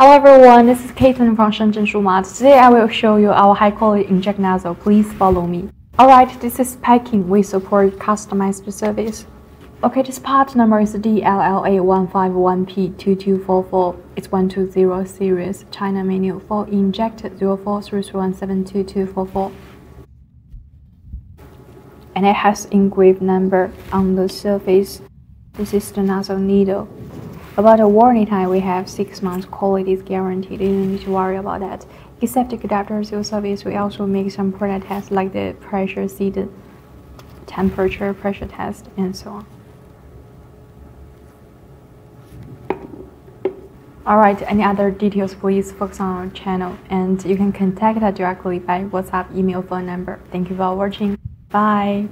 Hello everyone, this is Caitlin from Shenzhen Shumatt. Today I will show you our high quality inject nozzle. Please follow me. Alright, this is packing. We support customized service. Okay, this part number is DLLA151P2244. It's 120 series, China menu for inject 0433172244. And it has engraved number on the surface. This is the nozzle needle. About the warranty time, we have six months quality is guaranteed. You don't need to worry about that. Except after sales service, we also make some product tests like the pressure seed, temperature pressure test, and so on. Alright, any other details, please focus on our channel and you can contact us directly by WhatsApp, email, phone number. Thank you for watching. Bye.